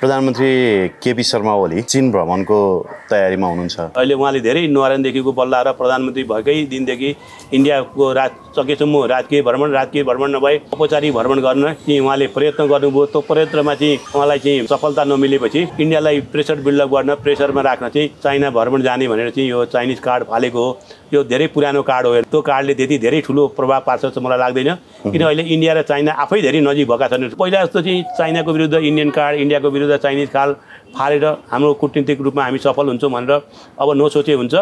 प्रधानमन्त्री केपी शर्मा ओली चीन भ्रमणको तयारीमा हुनुहुन्छ। अहिले उहाँले धेरै न्वारानदेखिको बल्ल र प्रधानमन्त्री भएकै दिनदेखि इन्डियाको राज सकेसम्म राजकीय भ्रमण राजकीय भ्रमण नभए औपचारिक भ्रमण गर्न चाहिँ उहाँले प्रयत्न गर्नुभयो। त्यो प्रयत्नमा चाहिँ उहाँलाई चाहिँ सफलता नमिलेपछि इन्डियालाई प्रेसर बिल्डअप गर्न प्रेसरमा राख्न चाहिँ चाइना भ्रमण जाने भनेर चाहिँ यो चाइनिज कार्ड फालेको हो। यो धेरै पुरानो कार्ड हो। त्यो कार्डले त्यति धेरै ठुलो प्रभाव पार्छ जस्तो मलाई लाग्दैन। किन अहिले इन्डिया र चाइना आफै धेरै नजिक भएका छन्। पहिला जस्तो चाहिँ चाइनाको विरुद्ध इन्डियन कार्ड इन्डियाको विरुद्ध चाइनिज कार्ड फालेर हाम्रो कूटनीतिक रूपमा हामी सफल हुन्छौँ भनेर अब नसोचे हुन्छ।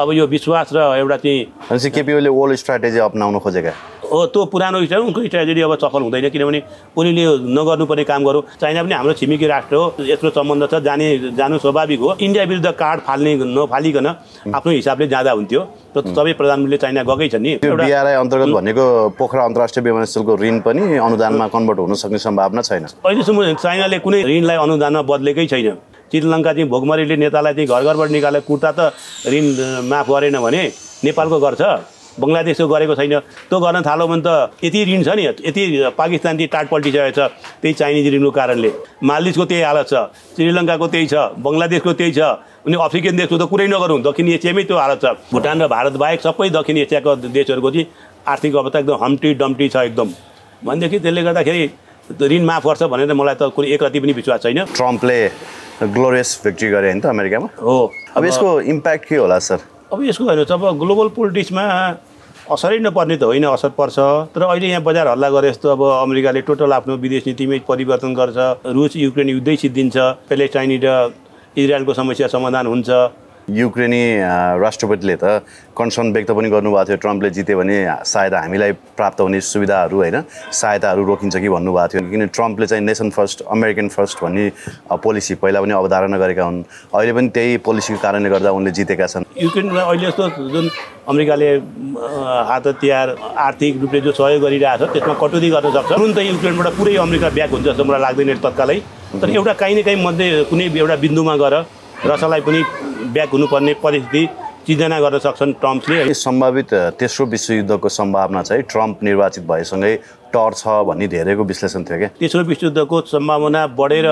अब यो विश्वास र एउटा चाहिँ भनेपछि केपी ओलीले ओल्ड स्ट्राटेजी अप्नाउन खोजेका। हो त्यो पुरानो स्ट्राटेजी उनको स्ट्राटेजी अब सफल हुँदैन किनभने उनीले नगर्नुपर्ने काम गरौँ। चाइना पनि हाम्रो छिमेकी राष्ट्र हो यत्रो सम्बन्ध छ जाने जानु स्वाभाविक हो। इन्डिया विरुद्ध कार्ड फाल्ने नफालिकन आफ्नो हिसाबले जाँदा हुन्थ्यो। त सबै प्रधानमन्त्रीले चाइना गएकै छ नि। बिआरआई अन्तर्गत भनेको पोखरा अन्तर्राष्ट्रिय विमानस्थलको ऋण पनि अनुदानमा कन्भर्ट हुन सक्ने सम्भावना छैन। अहिलेसम्म चाइनाले कुनै ऋणलाई अनुदानमा बदलेकै छैन। श्रीलङ्का चाहिँ भोगमरीले नेतालाई चाहिँ घर घरबाट निकालेर कुर्ता त ऋण माफ गरेन भने नेपालको गर्छ बङ्गलादेशको गरेको छैन। त्यो गर्न थाल्यो भने त यति ऋण छ नि। यति पाकिस्तान चाहिँ टाट पल्टिसकेको छ त्यही चाइनिज ऋणको कारणले। मालदिभ्सको त्यही हालत छ श्रीलङ्काको त्यही छ बङ्गलादेशको त्यही छ अनि अफ्रिकन देशको त कुरै नगरौँ। दक्षिण एसियामै त्यो हालत छ। भुटान र भारत बाहेक सबै दक्षिण एसियाको देशहरूको चाहिँ आर्थिक अवस्था एकदम हम्टी डम्टी छ एकदम। भनेदेखि त्यसले गर्दाखेरि ऋण माफ गर्छ भनेर मलाई त कुनै एक रति पनि विश्वास छैन। ट्रम्पले ग्लोरियस भिक्ट्री गरे होइन त अमेरिकामा? हो। अब यसको इम्प्याक्ट के होला सर? अब यसको हेर्नुहोस् अब ग्लोबल पोलिटिक्समा असरै नपर्ने त होइन असर पर्छ। तर अहिले यहाँ बजार हल्ला गरे जस्तो अब अमेरिकाले टोटल आफ्नो विदेश नीतिमै परिवर्तन गर्छ रुस युक्रेन युद्धै सिद्धिन्छ पेलेस्टाइनी र इजरायलको समस्या समाधान हुन्छ। युक्रेनी राष्ट्रपतिले त कन्सर्न व्यक्त पनि गर्नुभएको थियो। ट्रम्पले जित्यो भने सायद हामीलाई प्राप्त हुने सुविधाहरू होइन सहायताहरू रोकिन्छ कि भन्नुभएको थियो। किन ट्रम्पले चाहिँ नेसन फर्स्ट अमेरिकन फर्स्ट भन्ने पोलिसी पहिला पनि अवधारणा गरेका हुन्। अहिले पनि त्यही पोलिसीको कारणले गर्दा उनले जितेका छन्। युक्रेनमा अहिले जस्तो जुन अमेरिकाले हात हतियार आर्थिक रूपले जो सहयोग गरिरहेको छ त्यसमा कटौती गर्न सक्छ। तुरुन्तै युक्रेनबाट पुरै अमेरिका ब्याक हुन्छ जस्तो मलाई लाग्दैन तत्कालै। तर एउटा काहीँ न काहीँ मध्ये कुनै एउटा बिन्दुमा गएर रसलाई पनि ब्याक हुनुपर्ने परिस्थिति सिर्जना गर्न सक्छन् ट्रम्पले। सम्भावित तेस्रो विश्वयुद्धको सम्भावना चाहिँ ट्रम्प निर्वाचित भएसँगै टर्छ भन्ने धेरैको विश्लेषण थियो क्या। तेस्रो विश्वयुद्धको सम्भावना बढेर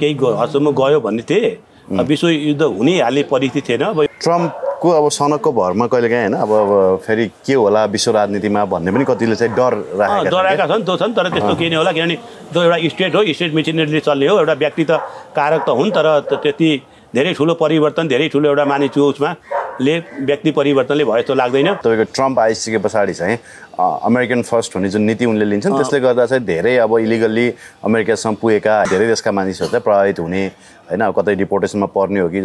केही हदसम्म गयो भन्ने थिए। विश्वयुद्ध हुने हाल्ने परिस्थिति थिएन। अब ट्रम्पको अब सनकको भरमा कहिलेकाहीँ होइन अब अब फेरि के होला विश्व राजनीतिमा भन्ने पनि कतिले चाहिँ डर राखेका। डराएका छन् त्यो छन् तर त्यस्तो केही नै होला किनभने त्यो एउटा स्टेट हो स्टेट मेसिनरीले चल्ने हो एउटा व्यक्ति त कारक त हुन् तर त्यति धेरै ठुलो परिवर्तन धेरै ठुलो एउटा मानिसको उसमा ले व्यक्ति परिवर्तनले भयो जस्तो लाग्दैन। तपाईँको ट्रम्प आइसके पछाडि चाहिँ अमेरिकन फर्स्ट भन्ने जुन नीति उनले लिन्छन् त्यसले गर्दा चाहिँ धेरै अब इलिगल्ली अमेरिकासम्म पुगेका धेरै देशका मानिसहरू चाहिँ प्रभावित हुने होइन कतै डिपोर्टेसनमा पर्ने हो कि।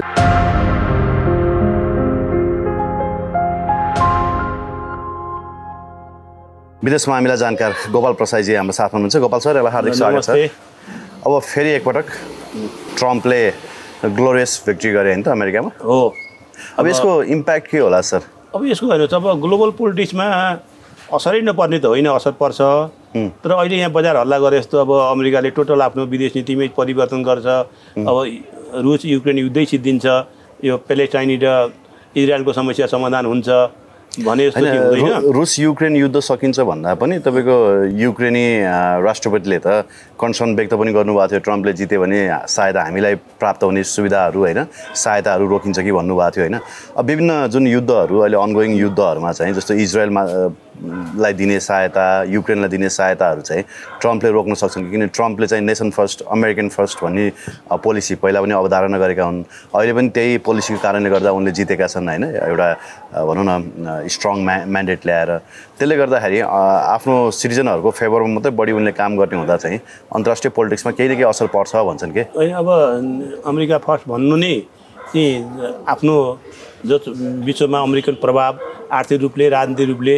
विदेश मामिला जानकार गोपाल प्रसाईजी हाम्रो साथमा हुनुहुन्छ। गोपाल सर यसलाई हार्दिक स्वागत छ। अब फेरि एकपटक ट्रम्पले ग्लोरियस भिक्ट्री गरे होइन त अमेरिकामा हो अब यसको इम्प्याक्ट के होला सर अब यसको हेर्नुहोस् अब ग्लोबल पोलिटिक्समा असरै नपर्ने त होइन असर पर्छ। तर अहिले यहाँ बजार हल्ला गरे जस्तो अब अमेरिकाले टोटल आफ्नो विदेश नीतिमै परिवर्तन गर्छ। अब रुस युक्रेन युद्धै सिद्धिन्छ। यो पेलेस्टाइनी र इजरायलको समस्या समाधान हुन्छ। रुस युक्रेन युद्ध सकिन्छ भन्दा पनि तपाईँको युक्रेनी राष्ट्रपतिले त कन्सर्न व्यक्त पनि गर्नुभएको थियो ट्रम्पले जित्यो भने सायद हामीलाई प्राप्त हुने सुविधाहरू होइन सहायताहरू रोकिन्छ कि भन्नुभएको थियो होइन। अब विभिन्न जुन युद्धहरू अहिले अनगोइङ युद्धहरूमा चाहिँ जस्तो इजरायलमा लाई दिने सहायता युक्रेनलाई दिने सहायताहरू चाहिँ ट्रम्पले रोक्न सक्छन् किन ट्रम्पले चाहिँ नेसन फर्स्ट अमेरिकन फर्स्ट भन्ने पोलिसी पहिला पनि अवधारणा गरेका हुन्। अहिले पनि त्यही पोलिसीको कारणले गर्दा उनले जितेका छन् होइन? एउटा भनौँ न स्ट्रङ म्या म्यान्डेट ल्याएर। त्यसले गर्दाखेरि आफ्नो सिटिजनहरूको फेभरमा मात्रै बढी उनले काम गर्ने हुँदा चाहिँ अन्तर्राष्ट्रिय पोलिटिक्समा केही न केही असर पर्छ भन्छन् कि? अब अमेरिका फर्स्ट भन्नु नै आफ्नो जो विश्वमा अमेरिकन प्रभाव आर्थिक रूपले राजनीतिक रूपले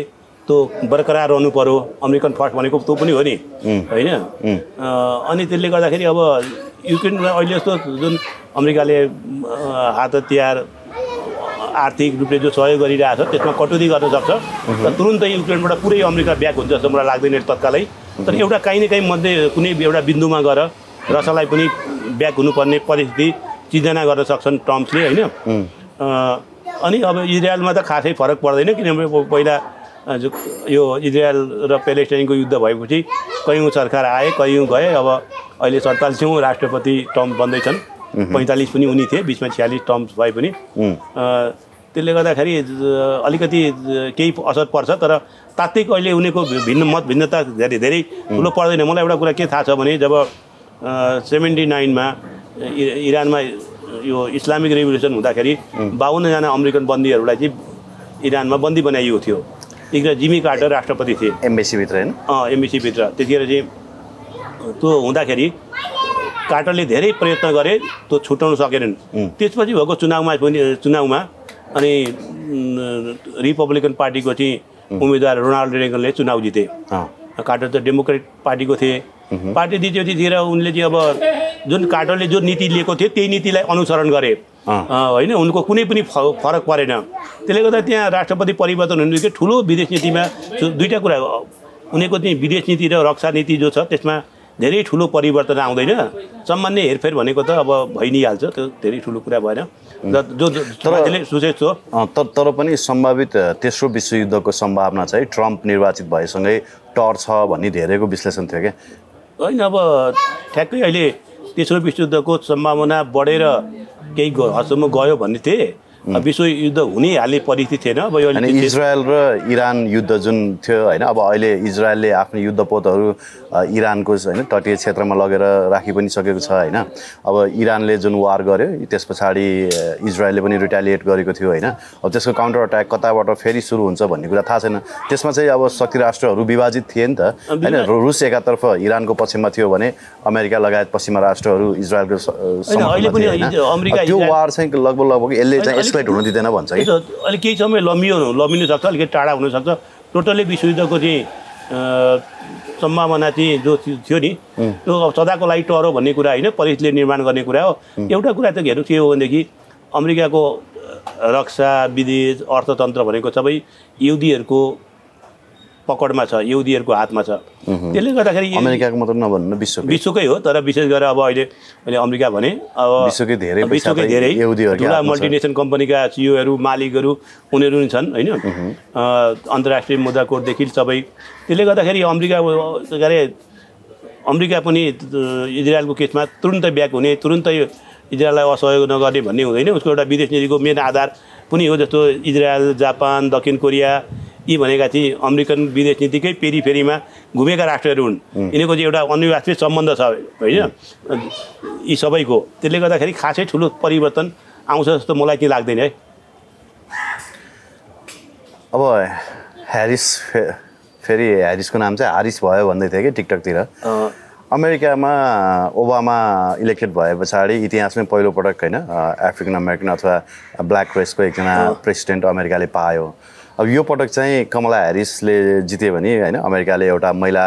त्यो बरकरार रहनु पर्यो अमेरिकन फर्स्ट भनेको त्यो पनि हो नि। होइन? अनि त्यसले गर्दाखेरि अब युक्रेनमा अहिले जस्तो जुन अमेरिकाले हात हतियार आर्थिक रूपले जो सहयोग गरिरहेको छ त्यसमा कटौती गर्न सक्छ। र तुरुन्तै युक्रेनबाट पुरै अमेरिका ब्याक हुन्छ जस्तो मलाई लाग्दैन तत्कालै। तर एउटा काहीँ न काहीँ मध्ये कुनै एउटा बिन्दुमा गएर रसलाई पनि ब्याक हुनुपर्ने परिस्थिति सिर्जना गर्न सक्छन् ट्रम्पले होइन? अनि अब इजरायलमा त खासै फरक पर्दैन किनभने पहिला यो इजरायल र प्यालेस्टाइनको युद्ध भएपछि कैयौँ सरकार आए कैयौँ गए। अब अहिले सडतालिसौँ राष्ट्रपति ट्रम्प बन्दैछन्। पैँतालिस पनि उनी थिए बिचमा छ्यालिस टर्म्स भए पनि। त्यसले गर्दाखेरि अलिकति केही असर पर्छ तर तात्विक अहिले उनीको भिन्न मत भिन्नता धेरै धेरै ठुलो पर्दैन। मलाई एउटा कुरा के थाहा छ भने जब सेभेन्टी नाइनमा इरानमा यो इस्लामिक रेभोल्युसन हुँदाखेरि बाहन्नजना अमेरिकन बन्दीहरूलाई चाहिँ इरानमा बन्दी बनाइएको थियो। एकजना जिमी कार्टर राष्ट्रपति थिए। एम्बेसीभित्र होइन? अँ एमबिसीभित्र। त्यतिखेर चाहिँ त्यो हुँदाखेरि कार्टरले धेरै प्रयत्न गरे त्यो छुट्याउन सकेनन्। त्यसपछि भएको चुनावमा पनि चुनावमा अनि रिपब्लिकन पार्टीको चाहिँ उम्मेदवार रोनाल्ड रेगनले चुनाव जिते। कार्टर त डेमोक्रेट पार्टीको थिए। पार्टी जित्यो त्यतिखेर उनले चाहिँ अब जुन कार्टरले जो नीति लिएको थियो त्यही नीतिलाई अनुसरण गरे। होइन उनको कुनै पनि फ- फरक परेन। त्यसले गर्दा त्यहाँ राष्ट्रपति परिवर्तन हुने बित्तिकै ठुलो विदेश नीतिमा दुईवटा कुरा हो उनीहरूको चाहिँ विदेश नीति र रक्षा नीति जो छ त्यसमा धेरै ठुलो परिवर्तन आउँदैन। सामान्य हेरफेर भनेको त अब भइ नै हाल्छ त्यो धेरै ठुलो कुरा भएन। जो छ। अँ, तर तर पनि सम्भावित तेस्रो विश्वयुद्धको सम्भावना चाहिँ ट्रम्प निर्वाचित भएसँगै टर छ भन्ने धेरैको विश्लेषण थियो क्या? होइन अब ठ्याक्कै अहिले तेस्रो विश्वयुद्धको सम्भावना बढेर केही हदसम्म गयो भन्ने थिए। विश्वयुद्ध हुने हाल्ने परिस्थिति थिएन। अब यो इजरायल र इरान युद्ध जुन थियो होइन अब अहिले इजरायलले आफ्नो युद्धपोतहरू इरानको होइन तटीय क्षेत्रमा लगेर राखि पनि सकेको छ होइन। अब इरानले जुन वार गर्यो त्यस पछाडि इजरायलले पनि रिटालिएट गरेको थियो होइन। अब त्यसको काउन्टर अट्याक कताबाट फेरि सुरु हुन्छ भन्ने कुरा थाहा छैन। त्यसमा चाहिँ अब शक्ति राष्ट्रहरू विभाजित थिए नि त होइन रुस एकातर्फ इरानको पक्षमा थियो भने अमेरिका लगायत पश्चिमा राष्ट्रहरू इजरायलको अहिले पनि अमेरिका, त्यो वार चाहिँ लगभग लगभग यसले चाहिँ एस्कलेट हुन दिँदैन भन्छ कि? अलिक केही समय लमियो लमिनु सक्छ अलिकति टाढा हुनसक्छ। टोटल्ली विश्वयुद्धको चाहिँ सम्भावना चाहिँ जो थियो नि त्यो अब सदाको लागि टरो भन्ने कुरा होइन परिस्थितिले निर्माण गर्ने कुरा हो। एउटा कुरा त हेर्नु के हो भनेदेखि अमेरिकाको रक्षा विदेश अर्थतन्त्र भनेको सबै युदीहरूको पकडमा छ युदीहरूको हातमा छ। त्यसले गर्दाखेरि यो- अमेरिकाको मात्र नभन्नु विश्वको। विश्वकै हो तर विशेष गरेर अब अहिले मैले अमेरिका भने अब विश्वकै धेरै विश्वकै धेरै। ठुला। मल्टिनेसनल कम्पनीका सिओहरू मालिकहरू उनीहरू छन् होइन? अन्तर्राष्ट्रिय मुद्रा कोर्टदेखि सबै। त्यसले गर्दाखेरि अमेरिका के अरे अमेरिका पनि इजरायलको केसमा तुरुन्तै ब्याक हुने तुरुन्तै इजरायललाई असहयोग नगर्ने भन्ने हुँदैन। उसको एउटा विदेश नीतिको मेन आधार पनि हो जस्तो इजरायल जापान दक्षिण कोरिया यी भनेका चाहिँ अमेरिकन विदेश नीतिकै पेरिफेरीमा घुमेका राष्ट्रहरू हुन्। यिनीहरूको चाहिँ एउटा अनिवार्य सम्बन्ध छ होइन? यी सबैको। त्यसले गर्दाखेरि खासै ठुलो परिवर्तन आउँछ जस्तो मलाई चाहिँ लाग्दैन है। अब ह्यारिस फे- फेरि ह्यारिसको नाम चाहिँ हारिस भयो भन्दै थियो कि टिकटकतिर। अमेरिकामा ओबामा इलेक्टेड भए पछाडि इतिहासमै पहिलोपटक होइन? अफ्रिकन अमेरिकन अथवा ब्ल्याक रेसको एकजना प्रेसिडेन्ट अमेरिकाले पायो। अब यो पटक चाहिँ कमला ह्यारिसले जित्यो भने होइन अमेरिकाले एउटा महिला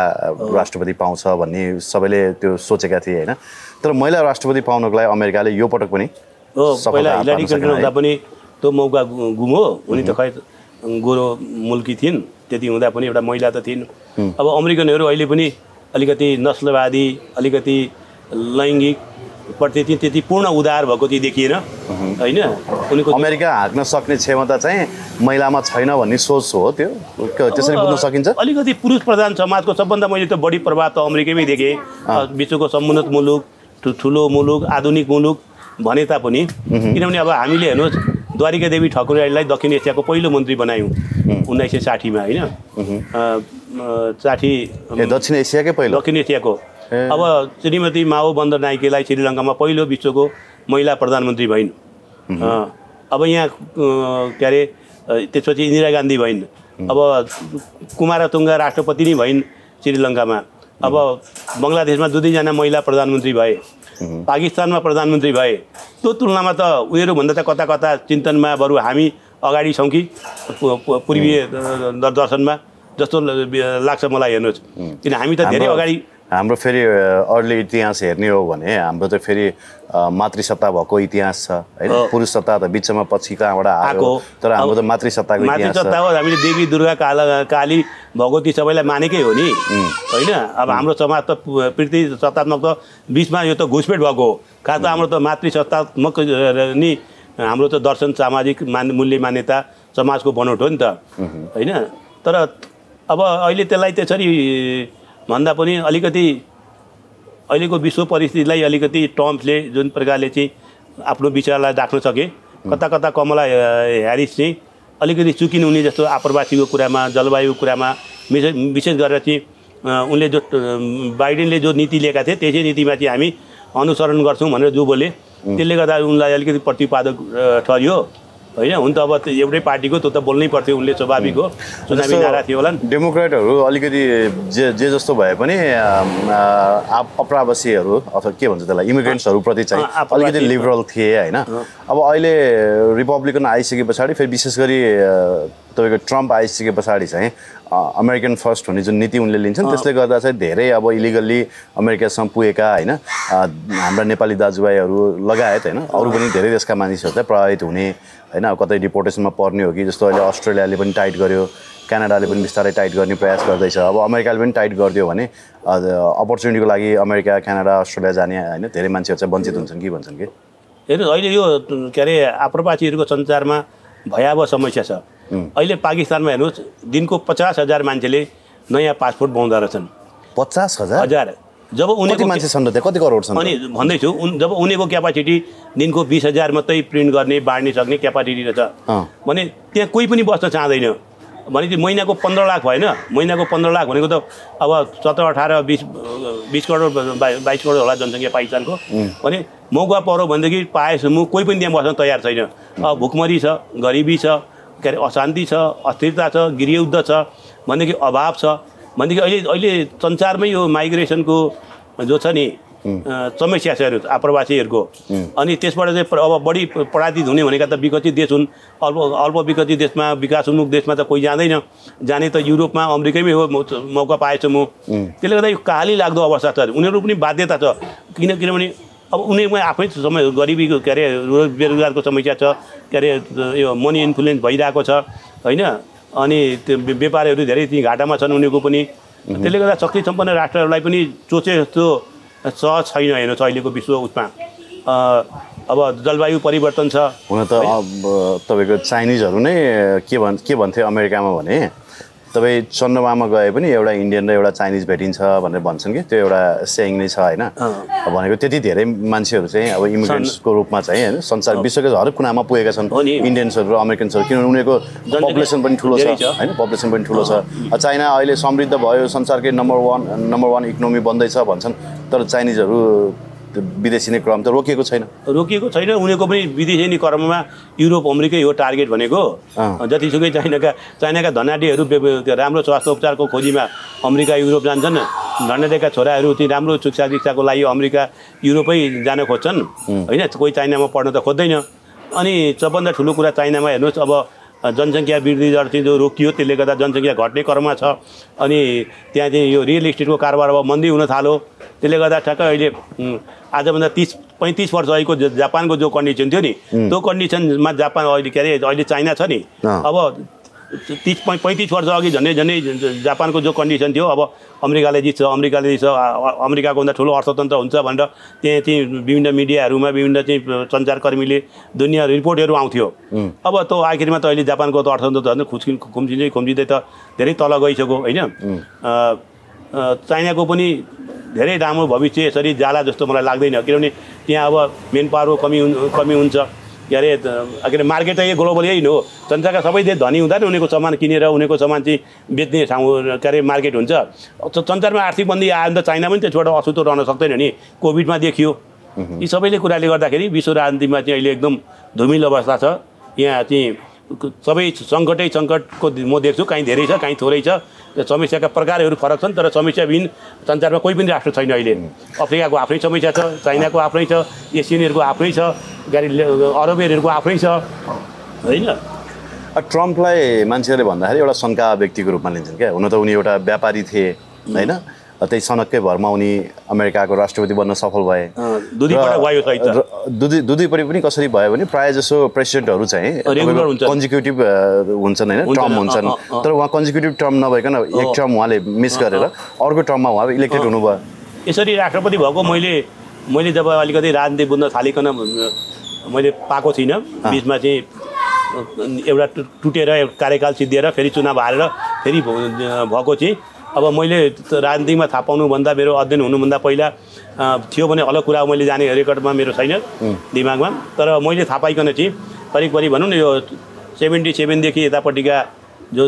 राष्ट्रपति पाउँछ भन्ने सबैले त्यो सोचेका थिए होइन। तर महिला राष्ट्रपति पाउनको लागि अमेरिकाले यो पटक पनि हो पहिला है। पनि त्यो मौका गुमो उनी त खै गोरो मुल्की थिइन् त्यति हुँदा पनि एउटा महिला त थिइन्। अब अमेरिकनहरू अहिले पनि अलिकति नस्लवादी अलिकति लैङ्गिक प्रति चाहिँ त्यति पूर्ण उदार भएको चाहिँ देखिएन होइन? उनीको अमेरिका हाँक्न सक्ने क्षमता चाहिँ महिलामा छैन भन्ने सोच हो त्यो। त्यसरी बुझ्न सकिन्छ? अलिकति पुरुष प्रधान समाजको सबभन्दा मैले त बढी प्रभाव त अमेरिकैमै देखेँ। विश्वको समुन्नत मुलुक ठुलो मुलुक आधुनिक मुलुक भने तापनि किनभने अब हामीले हेर्नुहोस् द्वारिका देवी ठकुराईलाई दक्षिण एसियाको पहिलो मन्त्री बनायौँ उन्नाइस सय साठीमा होइन? साठी दक्षिण एसियाकै पहिलो। दक्षिण एसियाको। अब श्रीमती माओ बन्दर नाइकेलाई श्रीलङ्कामा पहिलो विश्वको महिला प्रधानमन्त्री भइन्। अब यहाँ के अरे त्यसपछि इन्दिरा गान्धी भइन्। अब कुमारतुङ्गा राष्ट्रपति नै भइन् श्रीलङ्कामा। अब बङ्गलादेशमा दुई दुईजना महिला प्रधानमन्त्री भए पाकिस्तानमा प्रधानमन्त्री भए त्यो तुलनामा त उनीहरूभन्दा त कता कता चिन्तनमा बरु हामी अगाडि छौँ कि पूर्वीय दर्शनमा जस्तो लाग्छ मलाई हेर्नुहोस्। किन हामी त धेरै अगाडि हाम्रो फेरि अर्ली इतिहास हेर्ने हो भने हाम्रो त फेरि मातृसत्ता भएको इतिहास छ होइन। पुरुष सत्ता त बिचमा पछि कहाँबाट आएको। तर हाम्रो त मातृसत्ताको इतिहास मातृसत्ता हो हामीले देवी दुर्गा काला काली भगवती सबैलाई मानेकै हो नि। होइन? अब हाम्रो समाज त पृथ्वी सत्तात्मक त बिचमा यो त घुसपेट भएको हो। खास त हाम्रो त मातृसत्तात्मक नि हाम्रो त दर्शन सामाजिक मान मूल्य मान्यता समाजको बनोट हो नि त। होइन? तर अब अहिले त्यसलाई त्यसरी भन्दा पनि अलिकति अहिलेको विश्व परिस्थितिलाई अलिकति ट्रम्पले जुन प्रकारले चाहिँ आफ्नो विचारलाई राख्न सके कता कता कमला ह्यारिस चाहिँ अलिकति चुकिन हुने जस्तो आप्रवासीको कुरामा जलवायुको कुरामा विशेष विशेष गरेर चाहिँ उनले जो बाइडेनले जो नीति लिएका थिए त्यसै नीतिमा चाहिँ हामी अनुसरण गर्छौँ भनेर जो बोले त्यसले गर्दा उनलाई अलिकति प्रतिपादक ठहरियो होइन हुन त अब त्यो एउटै पार्टीको त्यो त बोल्नै पर्थ्यो उनले स्वाभाविक हो। चुनावी नारा थियो होला नि। डेमोक्रेटहरू अलिकति जे जे जस्तो भए पनि अप्रावासीहरू अथवा के भन्छ त्यसलाई इमिग्रेन्ट्सहरूप्रति चाहिँ अलिकति लिबरल थिए होइन। अब अहिले रिपब्लिकन आइसके पछाडि फेरि विशेष गरी तपाईँको ट्रम्प आइसके पछाडि चाहिँ अमेरिकन फर्स्ट भन्ने जुन नीति उनले लिन्छन् त्यसले गर्दा चाहिँ धेरै अब इलिगल्ली अमेरिकासम्म पुगेका होइन हाम्रा नेपाली दाजुभाइहरू लगायत होइन अरू पनि धेरै देशका मानिसहरू चाहिँ प्रभावित हुने होइन अब कतै डिपोर्टेसनमा पर्ने हो कि जस्तो अहिले अस्ट्रेलियाले पनि टाइट गर्यो क्यानाडाले पनि बिस्तारै टाइट गर्ने प्रयास गर्दैछ अब अमेरिकाले पनि टाइट गरिदियो भने अपर्च्युनिटीको लागि अमेरिका क्यानाडा अस्ट्रेलिया जाने होइन धेरै मान्छेहरू चाहिँ वञ्चित हुन्छन् कि भन्छन् कि? हेर्नुहोस् अहिले यो के अरे आप्रवासीहरूको सञ्चारमा भयावह समस्या छ। अहिले पाकिस्तानमा हेर्नुहोस् दिनको पचास हजार मान्छेले नयाँ पासपोर्ट पाउँदो रहेछन्। पचास हजार? हजार। जब उनीहरूको मान्छे छन् कति करोड छन् अनि भन्दैछु उन जब उनीहरूको क्यापासिटी दिनको बिस हजार मात्रै प्रिन्ट गर्ने बाँड्ने सक्ने क्यापासिटी रहेछ। भने त्यहाँ कोही पनि बस्न चाहँदैन। भनेपछि महिनाको पन्ध्र लाख भएन। महिनाको पन्ध्र लाख भनेको त अब सत्र अठार बिस बिस करोड बाइ- बाइस करोड होला जनसङ्ख्या पाकिस्तानको। भने मौका पऱ्यो भनेदेखि पाएसम्म कोही पनि त्यहाँ बस्न तयार छैन। अब भुकमरी छ गरिबी छ के अरे अशान्ति छ अस्थिरता छ गृहयुद्ध छ भनेदेखि अभाव छ। भनेदेखि अहिले अहिले संसारमै यो माइग्रेसनको जो छ नि समस्या छ आप्रवासीहरूको। अनि त्यसबाट चाहिँ अब बढी पराजित हुने भनेका त विकसित देश हुन्। अल्प अल्प विकसित देशमा विकासोन्मुख देशमा त कोही जाँदैन। जाने त युरोपमा अमेरिकैमै हो मौका पाएछु म। त्यसले गर्दा यो कहाली लाग्दो अवस्था छ। उनीहरू पनि बाध्यता छ। किन किनभने अब उनीहरूमा आफै समय गरिबीको के अरे बेरोजगारको समस्या छ के अरे यो मनी इन्फ्लुएन्स भइरहेको छ होइन? अनि त्यो व्य- व्यापारीहरू धेरै घाटामा छन् उनीहरूको पनि। त्यसले गर्दा शक्ति सम्पन्न राष्ट्रहरूलाई पनि सोचे जस्तो सहज छैन हेर्नुहोस् अहिलेको विश्व उसमा। अब जलवायु परिवर्तन छ। हुन त अब तपाईँको चाइनिजहरू नै के भन् के भन्थे अमेरिकामा भने? तपाईँ चन्द्रमामा गए पनि एउटा इन्डियन र एउटा चाइनिज भेटिन्छ भनेर भन्छन् कि? त्यो एउटा सेङ नै छ होइन? भनेको त्यति धेरै मान्छेहरू चाहिँ अब इमिग्रेन्ट्सको रूपमा चाहिँ होइन? संसार विश्वको हरेक कुनामा पुगेका छन्। इन्डियन्सहरू र अमेरिकन्सहरू किनभने उनीहरूको पपुलेसन पनि ठुलो छ। होइन? पपुलेसन पनि ठुलो छ। चाइना अहिले समृद्ध भयो संसारकै number one number one economy बन्दैछ भन्छन्। तर चाइनिजहरू विदेशी नै क्रम त रोकिएको छैन। रोकिएको छैन। उनीहरूको पनि विदेशी नि क्रममा युरोप अमेरिकै हो टार्गेट भनेको। जतिसुकै चाइनाका चाइनाका धनाडीहरू राम्रो स्वास्थ्य उपचारको खोजीमा अमेरिका युरोप जान्छन्। धनाडीका छोराहरू चाहिँ राम्रो शिक्षा दीक्षाको लागि अमेरिका युरोपै जान खोज्छन्। होइन कोही चाइनामा पढ्न त खोज्दैन। अनि सबभन्दा ठुलो कुरा चाइनामा हेर्नुहोस् अब जनसङ्ख्या वृद्धि दर चाहिँ जो रोकियो त्यसले गर्दा जनसङ्ख्या घट्ने क्रममा छ। अनि त्यहाँ चाहिँ यो रियल इस्टेटको कारोबार अब मन्दी हुन थाल्यो। त्यसले गर्दा ठ्याक्क अहिले आजभन्दा तिस पैँतिस वर्ष अहिलेको जापानको जो कन्डिसन थियो नि त्यो कन्डिसनमा जापान अहिले के अरे अहिले चाइना छ नि। अब तिस पै पैँतिस वर्ष अघि झन्डै झन्डै जापानको जो कन्डिसन थियो अब अमेरिकाले जित्छ अमेरिकाले जित्छ अमेरिकाको भन्दा ठुलो अर्थतन्त्र हुन्छ भनेर त्यहाँ चाहिँ विभिन्न मिडियाहरूमा विभिन्न चाहिँ सञ्चारकर्मीले दुनियाँ रिपोर्टहरू आउँथ्यो। अब त आखिरमा त अहिले जापानको त अर्थतन्त्र झन् खुस्कि खुम्चिँदै खुम्चिँदै त धेरै तल गइसक्यो होइन? चाइनाको पनि धेरै राम्रो भविष्य यसरी जाला जस्तो मलाई लाग्दैन। किनभने त्यहाँ अब मेन पावरको कमी कमी हुन्छ। के अरे के अरे मार्केट त यही ग्लोबल यही हो। संसारका सबै देश धनी हुँदा नि उनीहरूको सामान किनेर उनीहरूको सामान चाहिँ बेच्ने ठाउँ के अरे मार्केट हुन्छ। संसारमा आर्थिक मन्दी आयो भने त चाइना पनि त्यसबाट अछुतो रहन सक्दैन नि। कोभिडमा देखियो। यी सबैले कुराले गर्दाखेरि विश्व राजनीतिमा चाहिँ अहिले एकदम धुमिल अवस्था छ। यहाँ चाहिँ सबै सङ्कटै सङ्कटको म देख्छु। काहीँ धेरै छ काहीँ थोरै छ। समस्याका प्रकारहरू फरक छन् तर समस्याविहीन संसारमा कोही पनि राष्ट्र छैन अहिले। अफ्रिकाको आफ्नै समस्या छ चाइनाको आफ्नै छ एसियनहरूको आफ्नै छ गाडी अरबेरहरूको आफ्नै छ। होइन? ट्रम्पलाई मान्छेहरूले भन्दाखेरि एउटा शङ्का व्यक्तिको रूपमा लिन्छन् क्या। हुन त उनी एउटा व्यापारी थिए होइन? त्यही सनककै भरमा उनी अमेरिकाको राष्ट्रपति बन्न सफल भए। दुधी दुधीपट्टि पनि कसरी भयो भने प्रायः जसो प्रेसिडेन्टहरू चाहिँ। कन्जिक्युटिभ हुन्छन्। होइन टर्म हुन्छन्। तर उहाँ कन्जिक्युटिभ टर्म नभइकन एक टर्म उहाँले मिस गरेर अर्को टर्ममा उहाँ इलेक्टेड हुनुभयो। यसरी राष्ट्रपति भएको मैले मैले जब अलिकति राजनीति बुझ्न थालिकन मैले पाएको थिइनँ। बिचमा चाहिँ एउटा टुटेर एउटा कार्यकाल सिद्धिएर फेरि चुनाव हारेर फेरि भएको चाहिँ अब मैले राजनीतिमा थाहा पाउनुभन्दा मेरो अध्ययन हुनुभन्दा पहिला थियो भने अलग कुरा मैले जाने रेकर्डमा मेरो छैन दिमागमा। तर मैले थाहा पाइकन चाहिँ करिब करिब भनौँ न यो सेभेन्टी सेभेनदेखि यतापट्टिका जो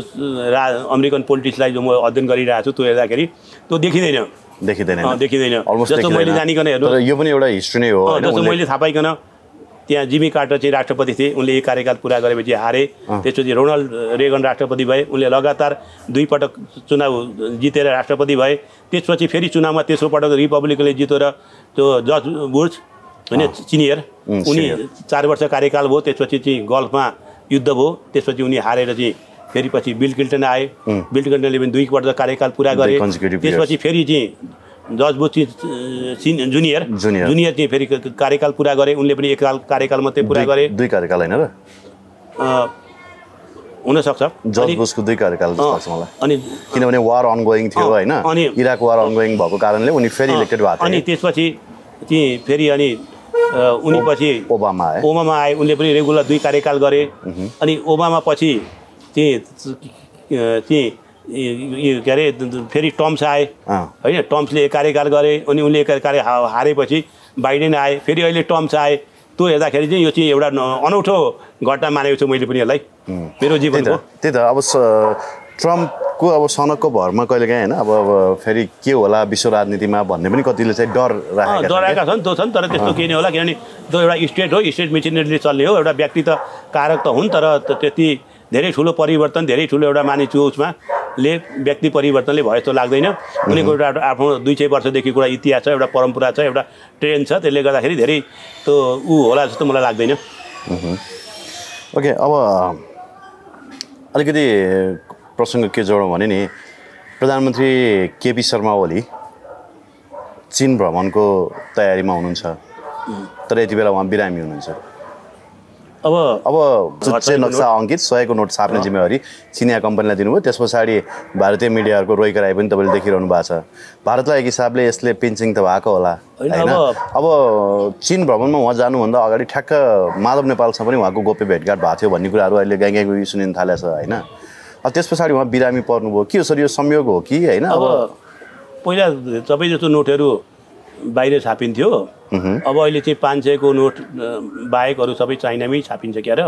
रा अमेरिकन पोलिटिक्सलाई जो म अध्ययन गरिरहेको छु त्यो हेर्दाखेरि त्यो देखिँदैन। देखिँदैन। देखिँदैन। जस्तो मैले। जानिकन हेर्नु यो पनि एउटा हिस्ट्री नै हो? जस्तो मैले थाहा पाइकन त्यहाँ जिमी कार्टर चाहिँ राष्ट्रपति थिए। उनले एक कार्यकाल पुरा गरेपछि हारे। त्यसपछि रोनाल्ड रेगन राष्ट्रपति भए। उनले लगातार दुई पटक चुनाव जितेर राष्ट्रपति भए। त्यसपछि फेरि चुनावमा तेस्रो पटक रिपब्लिकले जितेर त्यो जज बुर्ज होइन सिनियर उनी। चार वर्ष कार्यकाल भयो। त्यसपछि चाहिँ गल्फमा युद्ध भयो। त्यसपछि उनी हारेर चाहिँ फेरि पछि बिल क्लिन्टन आए। बिल क्लिन्टनले पनि दुई वर्ष कार्यकाल पुरा गरे। त्यसपछि फेरि चाहिँ जज Bush senior junior. Junior। Junior चाहिँ फेरि कार्यकाल पुरा गरे उनले पनि एक काल कार्यकाल मात्रै पुरा गरे। दुई कार्यकाल होइन र? हुनसक्छ। जज बुसको दुई कार्यकाल मलाई। अनि किनभने वार अनगोइङ थियो होइन। अनि- इराक वार अनगोइङ भएको कारणले उनी फेरि इलेक्टेड भएको अनि त्यसपछि चाहिँ फेरि अनि उनी पछि ओबामा आए। ओबामा आए उनले पनि रेगुलर दुई कार्यकाल गरे। अनि ओबामा पछि चाहिँ के अरे फेरि टम्स आए। होइन टम्सले कार्यकाल गरे अनि उनले एक कार्य हारेपछि बाइडेन आए फेरि अहिले टम्स आए। त्यो हेर्दाखेरि चाहिँ यो चाहिँ एउटा अनौठो घटना मानेको छु मैले पनि यसलाई। मेरो जीवनको त त्यही त अब ट्रम्पको अब सनकको भरमा कहिलेकाहीँ होइन अब अब फेरि के होला विश्व राजनीतिमा भन्ने पनि कतिले चाहिँ डर राखेका छन् डराएका छन् त्यो छन् तर त्यस्तो केही नै होला। किनभने त्यो एउटा स्टेट हो स्टेट मेसिनरीले चल्ने हो एउटा व्यक्ति त कारक त हुन् तर त्यति धेरै ठुलो परिवर्तन धेरै ठुलो एउटा मानिसको उसमा ले व्यक्ति परिवर्तनले भयो जस्तो लाग्दैन। उनीको एउटा एउटा आफ्नो दुई सय वर्षदेखि एउटा इतिहास छ एउटा परम्परा छ एउटा ट्रेन छ त्यसले गर्दाखेरि धेरै त्यो ऊ होला जस्तो मलाई लाग्दैन। ओके अब अलिकति प्रसङ्ग के जोडौँ भने नि प्रधानमन्त्री केपी शर्मा ओली चिन भ्रमणको तयारीमा हुनुहुन्छ। तर यति बेला उहाँ बिरामी हुनुहुन्छ। अब अब जुच्चे नक्सा अङ्कित सयको नोट छाप्ने जिम्मेवारी चिनिया कम्पनीलाई दिनुभयो। त्यस पछाडि भारतीय मिडियाहरूको रोइकराई पनि तपाईँले देखिरहनु भएको छ। भारतलाई एक हिसाबले यसले पिन्चिङ त भएको होला होइन, अब- चिन भ्रमणमा उहाँ जानुभन्दा अगाडि ठ्याक्क माधव नेपालसँग पनि उहाँको गोप्य भेटघाट भएको थियो भन्ने कुराहरू अहिले गाई गाईको सुनिन थालेको छ होइन? अब त्यस पछाडि उहाँ बिरामी पर्नुभयो। के हो सर यो संयोग हो कि होइन? अब अब पहिला सबै जस्तो नोटहरू बाहिर छापिन्थ्यो। अब अहिले चाहिँ पाँच सयको नोट अ, बाहेक अरू सबै चाइनामै छापिन्छ क्या र।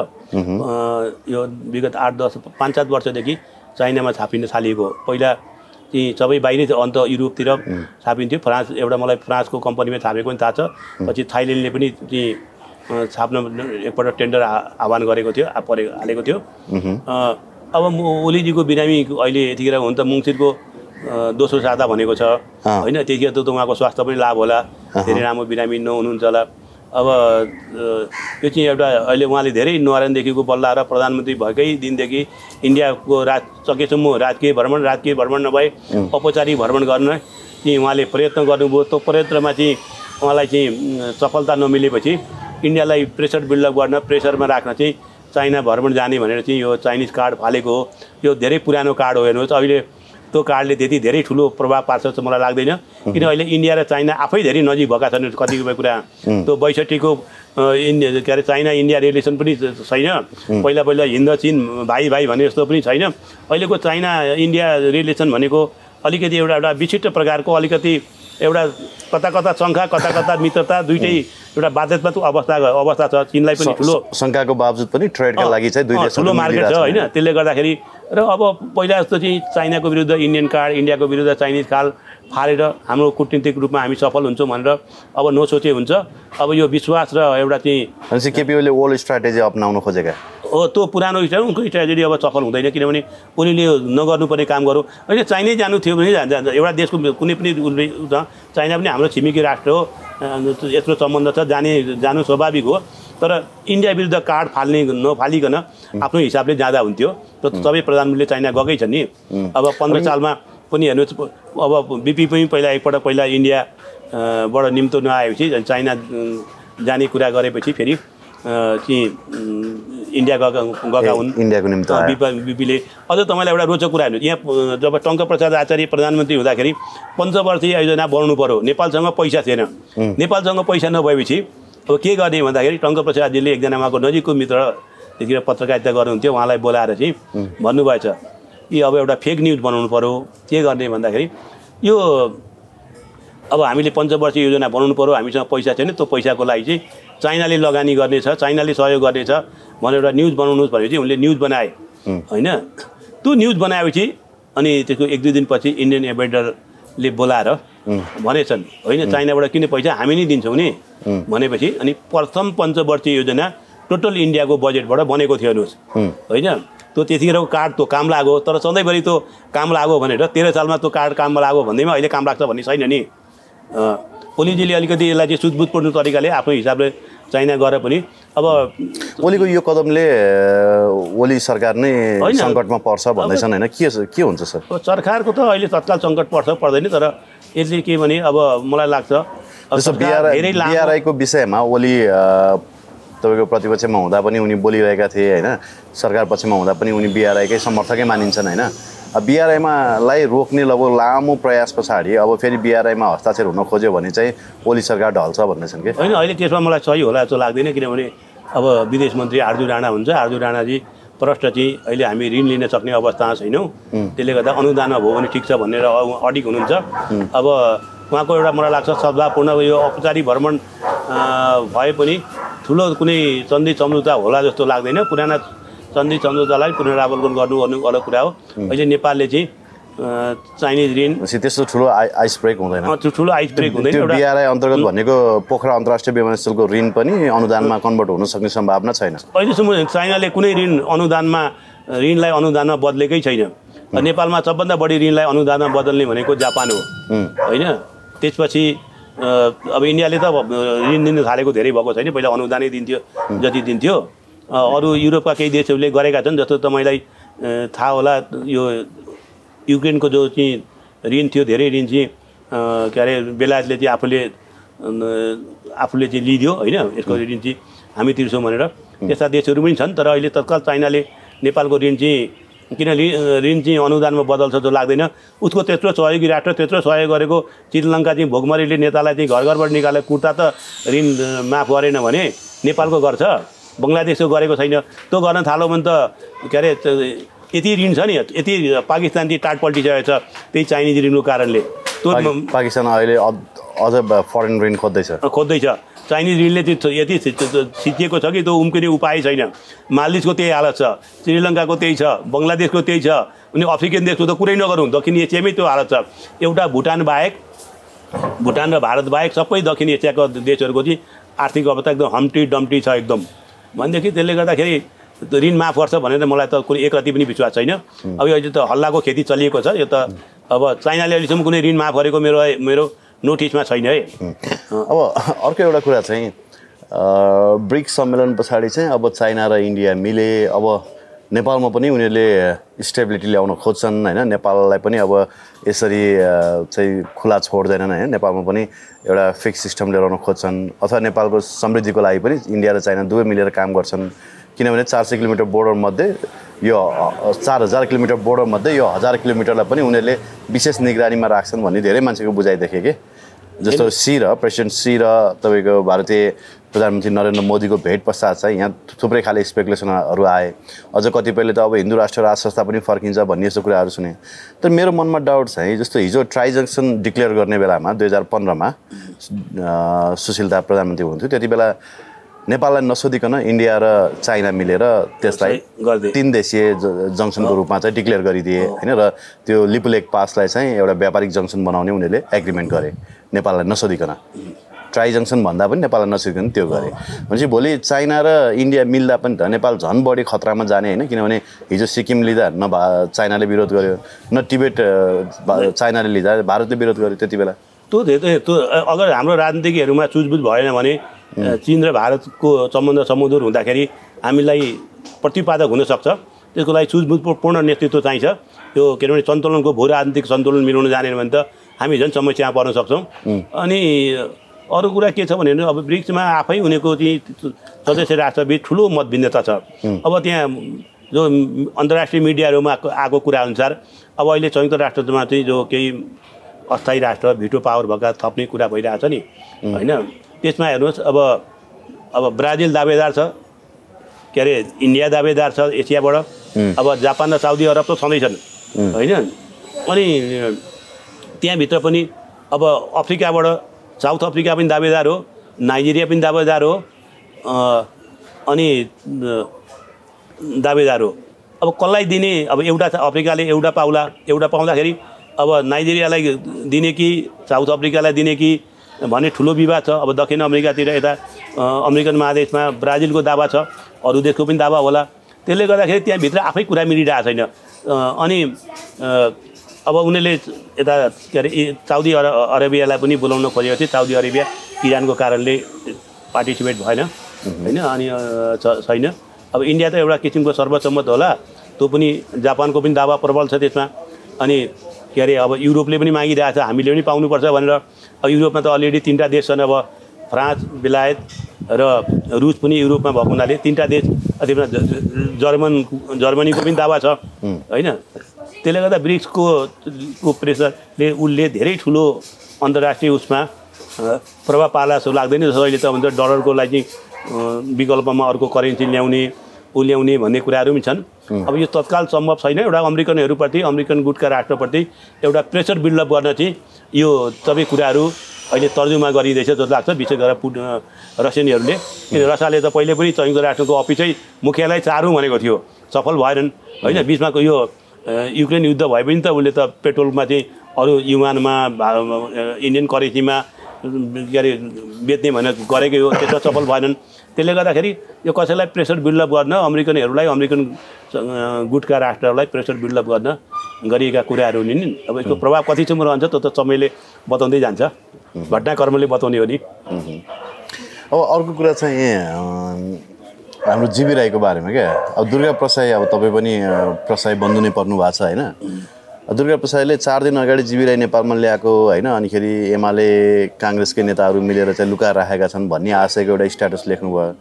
यो विगत आठ दस पाँच सात वर्षदेखि चाइनामा छापिन थालिएको हो। पहिला चाहिँ सबै बाहिरै अन्त युरोपतिर छापिन्थ्यो। फ्रान्स एउटा मलाई फ्रान्सको कम्पनीमा छापेको पनि थाहा छ। पछि थाइल्यान्डले पनि चाहिँ अ, छाप्न एकपल्ट टेन्डर आह्वान गरेको थियो परे हालेको थियो। अब म ओलीजीको बिरामी अहिले यतिखेर हुन त मङ्सिरको दोस्रो साता भनेको छ। होइन त्यतिखेर त उहाँको स्वास्थ्य पनि लाभ होला। धेरै राम्रो बिरामी नहुनुहुन्छ होला। अब यो चाहिँ एउटा अहिले उहाँले धेरै न्वारानदेखिको बल्ल र प्रधानमन्त्री भएकै दिनदेखि इन्डियाको राज सकेसम्म राजकीय भ्रमण राजकीय भ्रमण नभए औपचारिक भ्रमण गर्न चाहिँ उहाँले प्रयत्न गर्नुभयो। त्यो प्रयत्नमा चाहिँ उहाँलाई चाहिँ सफलता नमिलेपछि इन्डियालाई प्रेसर बिल्डअप गर्न प्रेसरमा राख्न चाहिँ चाइना भ्रमण जाने भनेर चाहिँ यो चाइनिज कार्ड फालेको हो। यो धेरै पुरानो कार्ड हो हेर्नुहोस्। अहिले त्यो कार्डले त्यति धेरै ठुलो प्रभाव पार्छ जस्तो मलाई लाग्दैन। किन अहिले इन्डिया र चाइना आफै धेरै नजिक भएका छन् कतिपय कुरा। त्यो बैसठीको इन्डिया के अरे चाइना इन्डिया रिलेसन पनि छैन। पहिला पहिला हिन्द चिन भाइ भाइ भने जस्तो पनि छैन। अहिलेको चाइना इन्डिया रिलेसन भनेको अलिकति एउटा एउटा विशिष्ट प्रकारको अलिकति एउटा कता कता शङ्का कता कता मित्रता दुइटै एउटा बाध्यतात्मक अवस्था अवस्था छ। चिनलाई पनि ठुलो शङ्काको बावजुद पनि ट्रेडका लागि चाहिँ ठुलो मार्केट छ। होइन। त्यसले गर्दाखेरि र अब पहिला जस्तो चाहिँ चाइनाको विरुद्ध इन्डियन कार्ड इन्डियाको विरुद्ध चाइनिज कार्ड फालेर हाम्रो कूटनीतिक रूपमा हामी सफल हुन्छौँ भनेर अब नसोचे हुन्छ। अब यो विश्वास र एउटा चाहिँ भनेपछि केपी ओलीले ओल्ड स्ट्राटेजी अप्नाउन खोजेका? हो त्यो पुरानो स्ट्राटेजी उनको स्ट्राटेजी अब सफल हुँदैन किनभने उनीले नगर्नुपर्ने काम गरौँ। अहिले चाइनै जानु थियो भने जा- जा- एउटा देशको कुनै पनि उसले छ चाइना पनि हाम्रो छिमेकी राष्ट्र हो। यत्रो सम्बन्ध छ जाने जानु स्वाभाविक हो। तर इन्डिया विरुद्ध कार्ड फाल्ने नफालिकन आफ्नो हिसाबले जाँदा हुन्थ्यो। त सबै प्रधानमन्त्रीले चाइना गएकै छ नि। अब पन्ध्र सालमा पनि हेर्नुहोस् अब बिपी पनि पहिला एकपल्ट पहिला इन्डिया अ, बाट निम्तो नआएपछि चाइना जाने कुरा गरेपछि फेरि चाहिँ इन्डिया गएका गएका हुन्। इन्डियाको निम्ति बिपीले अझ तपाईँलाई एउटा रोचक कुरा हेर्नु यहाँ जब टङ्क प्रसाद आचार्य प्रधानमन्त्री हुँदाखेरि पञ्चवर्षीय योजना बनाउनु पर्यो। नेपालसँग पैसा थिएन। नेपालसँग पैसा नभएपछि अब के गर्ने भन्दाखेरि टङ्क प्रसादजीले एकजना उहाँको नजिकको मित्र त्यतिखेर पत्रकारिता गर्नुहुन्थ्यो उहाँलाई बोलाएर चाहिँ भन्नुभएछ कि अब एउटा फेक न्युज बनाउनु पऱ्यो के गर्ने भन्दाखेरि यो अब हामीले पञ्चवर्षीय योजना बनाउनु पऱ्यो हामीसँग पैसा छैन त्यो पैसाको लागि चाहिँ चाइनाले लगानी गर्नेछ चाइनाले सहयोग गर्नेछ भनेर एउटा न्युज बनाउनुहोस् भनेपछि उनले न्युज बनाए। होइन? त्यो न्युज बनाएपछि अनि त्यसको एक दुई दिनपछि इन्डियन एम्बेडरले बोलाएर भनेछन्। होइन चाइनाबाट किन पैसा हामी नै दिन्छौँ नि? भनेपछि अनि प्रथम पञ्चवर्षीय योजना टोटल इन्डियाको बजेटबाट बनेको थियो हेर्नुहोस्। होइन? त्यो त्यतिखेरको कार्ड त्यो काम लाग्यो तर सधैँभरि त्यो काम लाग्यो भनेर तेह्र सालमा त्यो कार्ड काममा लाग्यो भन्दैमा अहिले काम लाग्छ भन्ने छैन नि। ओलीजीले अलिकति यसलाई चाहिँ सुझबुझपूर्ण तरिकाले आफ्नो हिसाबले चाइना गरे पनि अब ओलीको यो कदमले ओली सरकार नै। सङ्कटमा पर्छ भन्दैछन् होइन? के के हुन्छ सर? सरकारको त अहिले तत्काल सङ्कट पर्छ पर्दैन तर यसले के भने अब मलाई लाग्छ बिआरआईको विषयमा ओली तपाईँको प्रतिपक्षमा हुँदा पनि उनी बोलिरहेका थिए होइन? सरकार पक्षमा हुँदा पनि उनी बिआरआईकै समर्थकै मानिन्छन् होइन? बिआरआईमालाई रोक्ने लगभग लामो प्रयास पछाडि अब फेरि बिआरआईमा हस्ताक्षर हुन खोज्यो भने चाहिँ ओली सरकार ढल्छ भन्दैछन् कि? होइन अहिले त्यसमा मलाई सही होला जस्तो लाग्दैन किनभने अब विदेश मन्त्री आर्जु राणा हुन्छ। आर्जु राणाजी प्रष्ट चाहिँ अहिले हामी ऋण लिन सक्ने अवस्थामा छैनौँ। त्यसले गर्दा अनुदानमा भयो भने ठिक छ भनेर अडिक हुनुहुन्छ। अब उहाँको एउटा मलाई लाग्छ सद्भावपूर्ण यो औपचारिक भ्रमण भए पनि ठुलो कुनै सन्धि सम्झौता होला जस्तो लाग्दैन। पुराना सन्धि सम्झौतालाई पुनरावलोकन गर्नु गर्नु अलग कुरा हो। अहिले नेपालले चाहिँ चाइनिज ऋण त्यस्तो ठुलो आइ आइस ब्रेक हुँदैन। ठुलो आइस ब्रेक हुँदैन। त्यो एउटा बिआरआई अन्तर्गत भनेको पोखरा अन्तर्राष्ट्रिय विमानस्थलको ऋण पनि अनुदानमा कन्भर्ट हुन सक्ने सम्भावना छैन। अहिलेसम्म चाइनाले कुनै ऋण अनुदानमा ऋणलाई अनुदानमा बदलेकै छैन। नेपालमा सबभन्दा बढी ऋणलाई अनुदानमा बदल्ने भनेको जापान हो। होइन? त्यसपछि अब इन्डियाले त ऋण दिन थालेको धेरै भएको छैन। पहिला अनुदानै दिन्थ्यो जति दिन्थ्यो। अरू युरोपका केही देशहरूले गरेका छन् जस्तो तपाईँलाई थाहा होला यो युक्रेनको जो चाहिँ ऋण थियो धेरै ऋण चाहिँ के अरे बेलायतले चाहिँ आफूले आफूले चाहिँ लिइदियो होइन? यसको ऋण चाहिँ हामी तिर्छौँ भनेर। त्यस्ता देशहरू पनि छन् तर अहिले तत्काल चाइनाले नेपालको ऋण चाहिँ किन ऋण चाहिँ अनुदानमा बदल्छ जस्तो लाग्दैन। उसको त्यत्रो सहयोगी राष्ट्र त्यत्रो सहयोग गरेको श्रीलङ्का चाहिँ भोगमरीले नेतालाई चाहिँ घर घरबाट निकालेर कुर्ता त ऋण माफ गरेन भने नेपालको गर्छ बङ्गलादेशको गरेको छैन। त्यो गर्न थाल्यो भने त के अरे यति ऋण छ नि यति पाकिस्तान चाहिँ टाट पल्टिसकेको छ त्यही चाइनिज ऋणको कारणले। त्यो पाकि- पाकिस्तान अहिले अझ- फरेन ऋण खोज्दैछ। खोज्दैछ। चाइनिज ऋणले चाहिँ यति सिचिएको छ कि त्यो उम्किने उपाय छैन। मालदिभ्सको त्यही हालत छ श्रीलङ्काको त्यही छ बङ्गलादेशको त्यही छ अनि अफ्रिकन देशको त कुरै नगरौँ दक्षिण एसियामै त्यो हालत छ। एउटा भुटान बाहेक भुटान र भारत बाहेक सबै दक्षिण एसियाको देशहरूको चाहिँ आर्थिक अवस्था एकदम हम्टी डम्टी छ एकदम। भनेदेखि त्यसले गर्दाखेरि ऋण माफ गर्छ भनेर मलाई त कुनै एक रति पनि विश्वास छैन। अब यो त हल्लाको खेती चलिएको छ यो त अब चाइनाले अहिलेसम्म कुनै ऋण माफ गरेको मेरो मेरो नोटिसमा छैन है। अब अर्को एउटा कुरा चाहिँ ब्रिक्स सम्मेलन पछाडि चाहिँ अब चाइना र इन्डिया मिले अब नेपालमा पनि उनीहरूले स्टेबिलिटी ल्याउन खोज्छन् होइन? नेपाललाई पनि अब यसरी चाहिँ खुला छोड्दैनन् होइन? नेपालमा पनि एउटा फिक्स सिस्टम ल्याउन खोज्छन्। अथवा नेपालको समृद्धिको लागि पनि इन्डिया र चाइना दुवै मिलेर काम गर्छन्। किनभने चार सय किलोमिटर बोर्डरमध्ये यो चार हजार किलोमिटर बोर्डरमध्ये यो हजार किलोमिटरलाई पनि उनीहरूले विशेष निगरानीमा राख्छन् भन्ने धेरै मान्छेको बुझाइ देखेँ कि। जस्तो सी र प्रेसिडेन्ट सी र तपाईँको भारतीय प्रधानमन्त्री नरेन्द्र मोदीको भेट पश्चात चाहिँ यहाँ थुप्रै खाले स्पेकुलेसनहरू आए। अझ कतिपयले त अब हिन्दू राष्ट्र राज संस्था पनि फर्किन्छ भन्ने यस्तो कुराहरू सुने। तर मेरो मनमा डाउट चाहिँ जस्तो हिजो ट्राइजङ्सन डिक्लेयर गर्ने बेलामा दुई हजार पन्ध्रमा सुशीलता प्रधानमन्त्री हुनुहुन्थ्यो त्यति बेला नेपाललाई नसोधिकन इन्डिया र चाइना मिलेर त्यसलाई। तिन देशीय जङ्सनको रूपमा चाहिँ डिक्लेयर गरिदिए होइन? र त्यो लिपुलेक पासलाई चाहिँ एउटा व्यापारिक जङ्सन बनाउने उनीहरूले एग्रिमेन्ट गरे नेपाललाई नसोधिकन। ट्राई जङ्सन भन्दा पनि नेपाललाई नसोधिकन त्यो गरे। भनेपछि भोलि चाइना र इन्डिया मिल्दा पनि त नेपाल झन् बढी खतरामा जाने होइन? किनभने हिजो सिक्किम लिँदा न भा चाइनाले विरोध गर्यो न टिबेट चाइनाले लिँदा भारतले विरोध गर्यो त्यति बेला। त्यो धेरै त्यो अगर हाम्रो राजनीतिज्ञहरूमा सुझबुझ भएन भने चिन र भारतको सम्बन्ध समुद्र हुँदाखेरि हामीलाई प्रतिपादक हुनसक्छ। त्यसको लागि सुझबुझपूर्ण नेतृत्व चाहिन्छ। त्यो किनभने सन्तुलनको भू राजनीतिक सन्तुलन मिलाउन जानेन भने त हामी झन् समस्यामा पर्न सक्छौँ। अनि अरू कुरा के छ भने अब ब्रिक्समा आफै उनीहरूको चाहिँ सदस्य राष्ट्रबिच ठुलो मतभिन्नता छ। अब त्यहाँ जो अन्तर्राष्ट्रिय मिडियाहरूमा आएको आएको कुरा अनुसार अब अहिले संयुक्त राष्ट्रमा चाहिँ जो केही अस्थायी राष्ट्र भिटो पावर भएका थप्ने कुरा भइरहेछ नि। होइन? त्यसमा हेर्नुहोस् अब अब ब्राजिल दावेदार छ के अरे इन्डिया दावेदार छ एसियाबाट। अब जापान र साउदी अरब त छँदैछन्। होइन? अनि त्यहाँभित्र पनि अब अफ्रिकाबाट साउथ अफ्रिका पनि दावेदार हो नाइजेरिया पनि दावेदार हो अनि दावेदार हो। अब कसलाई दिने अब एउटा अफ्रिकाले एउटा पाउला एउटा पाउँदाखेरि अब नाइजेरियालाई दिने कि साउथ अफ्रिकालाई दिने कि भन्ने ठुलो विवाद छ। अब दक्षिण अमेरिकातिर यता अमेरिकन महादेशमा ब्राजिलको दावा छ अरू देशको पनि दावा होला। त्यसले गर्दाखेरि त्यहाँभित्र आफै कुरा मिलिरहेको छैन। अनि अब उनीहरूले यता के अरे साउदी अर अरेबियालाई पनि बोलाउन थियो। साउदी अरेबिया इरानको कारणले पार्टिसिपेट भएन होइन? अनि छैन। अब इन्डिया त एउटा किसिमको सर्वसम्मत होला। त्यो पनि जापानको पनि दावा प्रबल छ त्यसमा। अनि के अरे अब युरोपले पनि मागिरहेको छ। हामीले पनि पाउनुपर्छ भनेर अब युरोपमा त अलरेडी तिनवटा देश छन् अब फ्रान्स बेलायत र रुस पनि युरोपमा भएको हुनाले तिनवटा देश त्यसमा जर्मन जर्मनीको पनि दावा छ। होइन? त्यसले गर्दा ब्रिक्सको को प्रेसरले उसले धेरै ठुलो अन्तर्राष्ट्रिय उसमा प्रभाव पार्ला जस्तो लाग्दैन जस्तो अहिले त भन्छ डलरको लागि विकल्पमा अर्को करेन्सी ल्याउने ऊ ल्याउने भन्ने कुराहरू पनि छन्। अब यो तत्काल सम्भव छैन। एउटा अमेरिकनहरूप्रति अमेरिकन गुटका राष्ट्रप्रति एउटा प्रेसर बिल्डअप गर्न चाहिँ यो सबै कुराहरू अहिले तर्जुमा गरिँदैछ जस्तो लाग्छ विशेष गरेर अ, रसियनहरूले। किन रसियाले त पहिले पनि संयुक्त राष्ट्रको अफिसै मुखियालाई चारौँ भनेको थियो। सफल भएनन्। होइन बिचमा यो युक्रेन युद्ध भए पनि त उसले त पेट्रोलमा चाहिँ अरू युवानमा इन्डियन करेन्सीमा के अरे बेच्ने भनेर गरेकै हो। त्यसमा सफल भएनन्। त्यसले गर्दाखेरि यो कसैलाई प्रेसर बिल्डअप गर्न अमेरिकनहरूलाई अमेरिकन गुटका राष्ट्रहरूलाई प्रेसर बिल्डअप गर्न गरिएका कुराहरू नि। अब यसको प्रभाव कतिसम्म रहन्छ त्यो त समयले बताउँदै जान्छ। घटनाक्रमले बताउने हो नि। अब अर्को कुरा चाहिँ हाम्रो जिबी राईको बारेमा क्या। अब दुर्गा प्रसाई अब तपाईँ पनि प्रसाई बन्धु नै पर्नु भएको छ होइन? दुर्गा प्रसाईले चार दिन अगाडि जिबी राई नेपालमा ल्याएको होइन अनिखेरि एमाले काङ्ग्रेसकै नेताहरू मिलेर चाहिँ लुकाएर राखेका छन् भन्ने आशयको एउटा स्ट्याटस लेख्नुभयो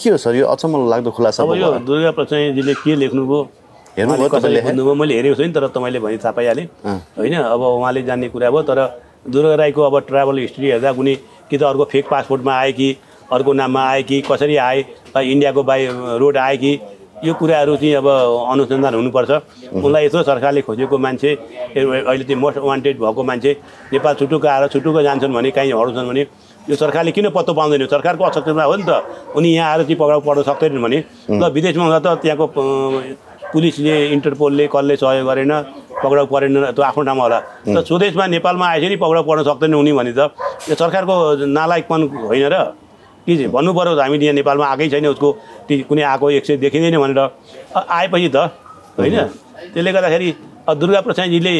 के हो सर यो अचम्म लाग्दो खुलासा यो। दुर्गा प्रसाईजीले के लेख्नुभयो हेर्नुभयो तपाईँले? बुझ्नुभयो मैले हेरेको छैन तर तपाईँले भनि थाहा पाइहालेँ। होइन अब उहाँले जान्ने कुरा भयो तर दुर्गा राईको अब ट्राभल हिस्ट्री हेर्दा कुनै कि त अर्को फेक पासपोर्टमा आए कि अर्को नाममा आए कि कसरी आए इन्डियाको बाई रोड आए कि यो कुराहरू चाहिँ अब अनुसन्धान हुनुपर्छ। उनलाई यसो सरकारले खोजेको मान्छे अहिले चाहिँ मोस्ट वान्टेड भएको मान्छे नेपाल छुटुक्क आएर छुटुक्क जान्छन् भने कहीँ हराउँछन् भने यो सरकारले किन पत्तो पाउँदैन? सरकारको असक्षमता हो नि त। उनी यहाँ आएर चाहिँ पक्राउ पर्न सक्दैनन् भने। ल विदेशमा हुँदा त त्यहाँको पुलिसले इन्टरपोलले कसले सहयोग गरेन पक्राउ परेन त्यो आफ्नो ठाउँमा होला। तर स्वदेशमा नेपालमा आएपछि पक्राउ पर्न सक्दैन उनी भने त। यो सरकारको नालायकपन होइन र। के भन्नु पऱ्यो हामीले यहाँ नेपालमा आएकै छैन उसको। ती कुनै आएको एक सय देखिँदैन भनेर। आएपछि त होइन? त्यसले गर्दाखेरि दुर्गा प्रसादजीले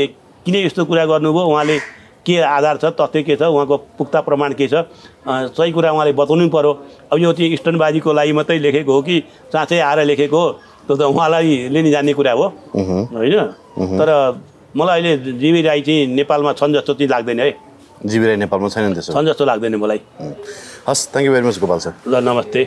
किन यस्तो कुरा गर्नुभयो? उहाँले के आधार छ तथ्य के छ उहाँको पुख्ता प्रमाण के छ? सही कुरा उहाँले बताउनु पऱ्यो अब यो चाहिँ स्टनबाजीको लागि मात्रै लेखेको हो कि साँच्चै आएर लेखेको हो? त्यो त उहाँलाई नि जान्ने कुरा हो। होइन? तर मलाई अहिले जिबी राई चाहिँ नेपालमा छन् जस्तो चाहिँ लाग्दैन है। जिबी राई नेपालमा छैन छन् जस्तो लाग्दैन मलाई। हस् thank you very much Gopal sir ल नमस्ते